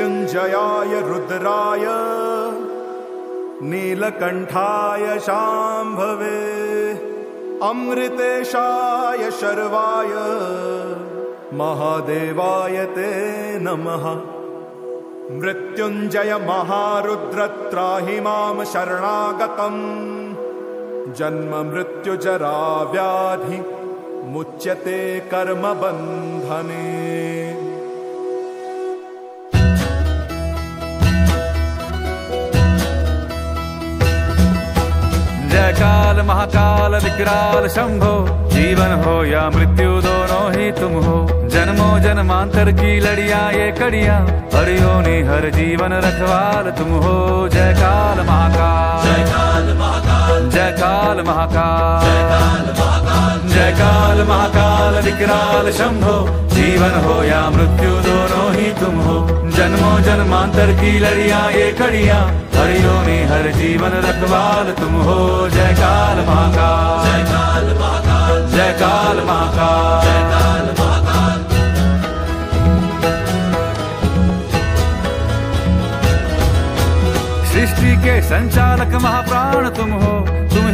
मृत्युञ्जयाय रुद्राय, नीलकण्ठाय शाम्भवे, अमृतेशाय शर्वाय, महादेवाय ते नमः। मृत्युञ्जय महारुद्र त्राहि माँ शरणागतम् जन्म मृत्युजरा व्याधि मुच्यते कर्मबन्धने। जय काल महाकाल विकराल शंभो। जीवन हो या मृत्यु दोनों ही तुम हो। जन्मो जन्मांतर की लड़िया ये कड़िया। हरियो नि हर जीवन रखवाल तुम हो। जय काल महाकाल। जय काल महाकाल। जय काल महाकाल। जय काल महाकाल। विकराल शंभो। जीवन हो या मृत्यु जन्मो जन्मांतर की लड़िया ये कड़िया। हरियो नि हर जीवन रखवाल तुम हो जय काल महाकाल। जय काल महाकाल। जय काल महाकाल। जय काल महाकाल। सृष्टि के संचालक महाप्राण तुम हो।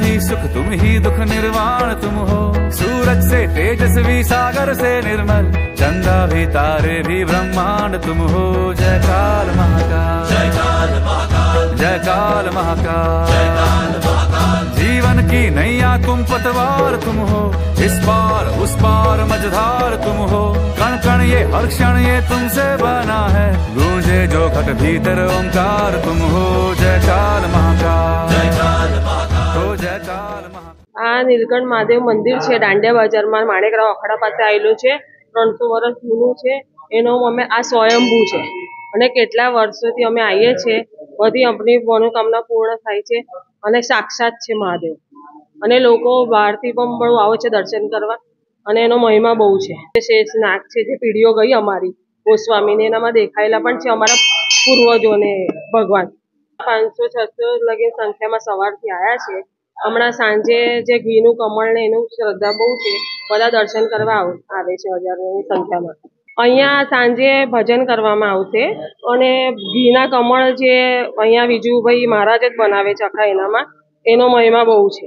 ही सुख तुम ही दुख निर्वाण तुम हो। सूरज से तेजस्वी सागर से निर्मल चंदा भी तारे भी ब्रह्मांड तुम हो। जय काल महाकाल। जय काल महाकाल। जय काल महाकाल। जय काल महाकाल जीवन की नैया तुम पतवार तुम हो। इस पार उस पार मझधार तुम हो। कण कण ये हर क्षण ये तुमसे बना है। गूंजे जो घट भीतर ओंकार तुम हो। जय काल महाकाल। આ નીલકંઠ મહાદેવ મંદિર છે, દાંડિયા બજારમાં માણેકરાવ અખાડા પાસે આવેલું છે. ત્રણસો વર્ષ જૂનું છે. એનો અમે આ સ્વયંભૂ છે. અને કેટલા વર્ષોથી અમે આવીએ છીએ, બધી આપણી મનોકામના પૂર્ણ થાય છે અને સાક્ષાત છે મહાદેવ. અને લોકો બહારથી પણ બહુ આવે છે દર્શન કરવા. અને એનો મહિમા બહુ છે. શેષ નાગ છે, જે પીઢીઓ ગઈ અમારી, ગોસ્વામીને એનામાં દેખાયેલા પણ છે અમારા પૂર્વજોને, ભગવાન. પાંચસો છસો લગી સંખ્યામાં સવારથી આવ્યા છે. હમણાં સાંજે જે ઘીનું કમળ ને એનું શ્રદ્ધા બહુ છે, બધા દર્શન કરવા આવે છે હજારોની સંખ્યામાં. અહીંયા સાંજે ભજન કરવામાં આવશે અને ઘીના કમળ જે અહીંયા વિજુભાઈ મહારાજ જ બનાવે છે આખા એનામાં, એનો મહિમા બહુ છે.